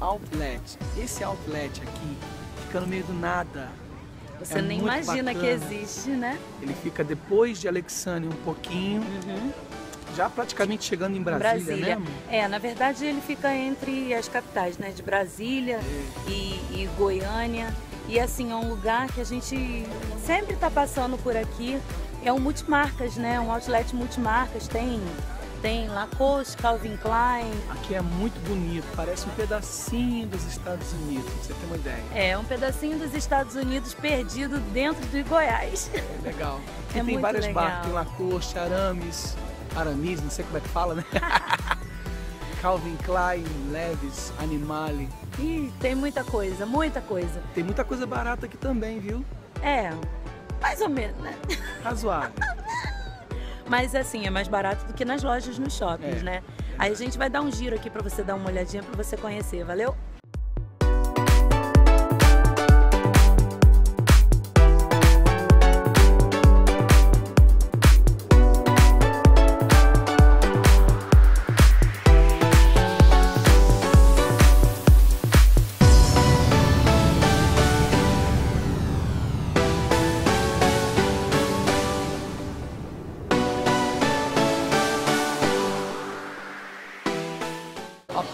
outlet. Esse outlet aqui fica no meio do nada. Você É nem imagina que bacana. existe, né? Ele fica depois de Alexandria um pouquinho, Uhum. já praticamente chegando em Brasília, Brasília. né? É, na verdade ele fica entre as capitais, né? De Brasília e, e Goiânia. E assim, é um lugar que a gente sempre está passando por aqui. É um multimarcas, né? Um outlet multimarcas. Tem, tem Lacoste, Calvin Klein. Aqui é muito bonito, parece um pedacinho dos Estados Unidos, pra você ter uma ideia. É um pedacinho dos Estados Unidos perdido dentro de Goiás. É legal. Aqui É tem várias legal. marcas, tem Lacoste, Aramis, Aramis, não sei como é que fala, né? Calvin Klein, Levis, Animale. Ih, tem muita coisa, muita coisa. Tem muita coisa barata aqui também, viu? É, mais ou menos, né? Razoável. Mas assim, é mais barato do que nas lojas nos shoppings, É, né? Aí a gente vai dar um giro aqui pra você dar uma olhadinha pra você conhecer, valeu?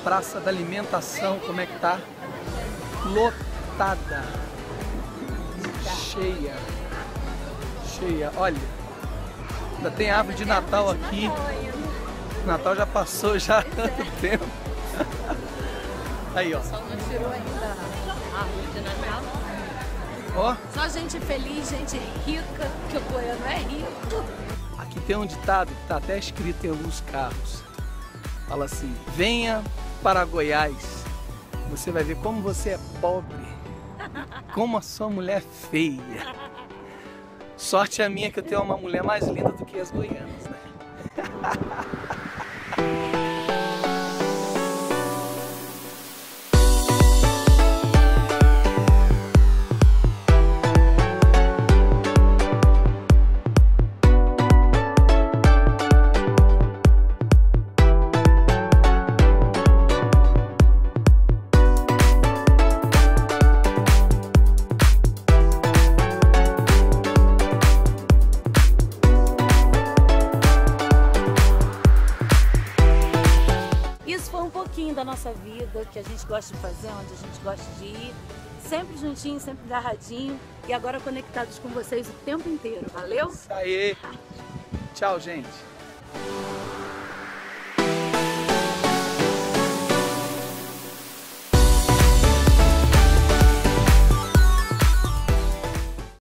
Praça da alimentação, como é que tá? Lotada. Cheia. Cheia. Olha, ainda tem árvore de Natal aqui. Natal já passou já há tanto tempo. Aí, ó. Só não tirou ainda a árvore de Natal. Ó, Só gente feliz, gente rica, que o goiano é rico. aqui tem um ditado que tá até escrito em alguns carros. Fala assim: venha para Goiás. Você vai ver como você é pobre. Como a sua mulher é feia. Sorte a minha que eu tenho uma mulher mais linda do que as goianas, né? da nossa vida, que a gente gosta de fazer, onde a gente gosta de ir. Sempre juntinho, sempre agarradinho. E agora conectados com vocês o tempo inteiro. Valeu? Isso aí. Tchau, gente.